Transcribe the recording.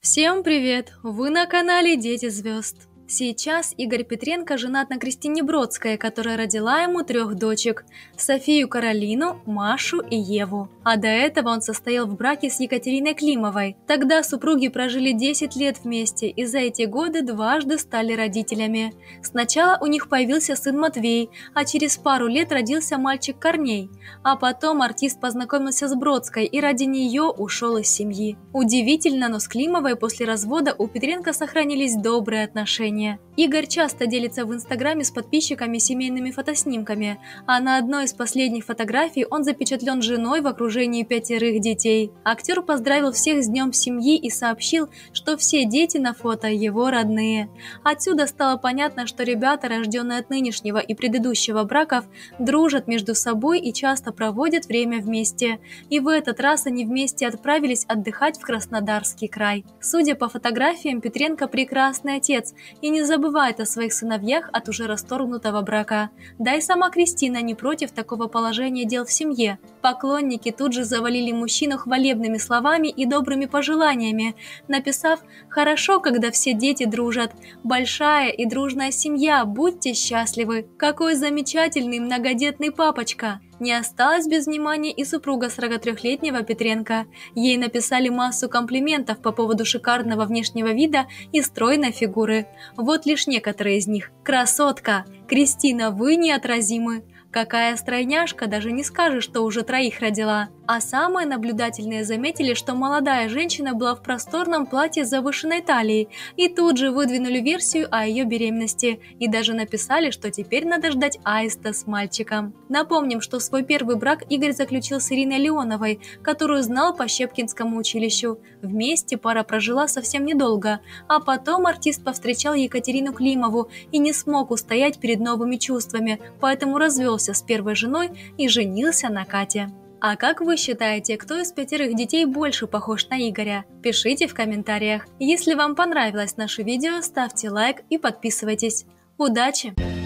Всем привет! Вы на канале Дети Звезд. Сейчас Игорь Петренко женат на Кристине Бродской, которая родила ему трех дочек – Софию Каролину, Машу и Еву. А до этого он состоял в браке с Екатериной Климовой. Тогда супруги прожили 10 лет вместе и за эти годы дважды стали родителями. Сначала у них появился сын Матвей, а через пару лет родился мальчик Корней. А потом артист познакомился с Бродской и ради нее ушел из семьи. Удивительно, но с Климовой после развода у Петренко сохранились добрые отношения отношения. Игорь часто делится в Инстаграме с подписчиками семейными фотоснимками, а на одной из последних фотографий он запечатлен женой в окружении пятерых детей. Актер поздравил всех с Днем семьи и сообщил, что все дети на фото его родные. Отсюда стало понятно, что ребята, рожденные от нынешнего и предыдущего браков, дружат между собой и часто проводят время вместе. И в этот раз они вместе отправились отдыхать в Краснодарский край. Судя по фотографиям, Петренко прекрасный отец и не забывает о своих сыновьях от уже расторгнутого брака. Да и сама Кристина не против такого положения дел в семье. Поклонники тут же завалили мужчину хвалебными словами и добрыми пожеланиями, написав «Хорошо, когда все дети дружат. Большая и дружная семья, будьте счастливы. Какой замечательный многодетный папочка!» Не осталась без внимания и супруга 43-летнего Петренко. Ей написали массу комплиментов по поводу шикарного внешнего вида и стройной фигуры. Вот лишь некоторые из них. «Красотка! Кристина, вы неотразимы!» Какая стройняшка, даже не скажешь, что уже троих родила. А самые наблюдательные заметили, что молодая женщина была в просторном платье с завышенной талией, и тут же выдвинули версию о ее беременности, и даже написали, что теперь надо ждать аиста с мальчиком. Напомним, что свой первый брак Игорь заключил с Ириной Леоновой, которую знал по Щепкинскому училищу. Вместе пара прожила совсем недолго, а потом артист повстречал Екатерину Климову и не смог устоять перед новыми чувствами, поэтому развелся развелся с первой женой и женился на Кате. А как вы считаете, кто из пятерых детей больше похож на Игоря? Пишите в комментариях. Если вам понравилось наше видео, ставьте лайк и подписывайтесь. Удачи!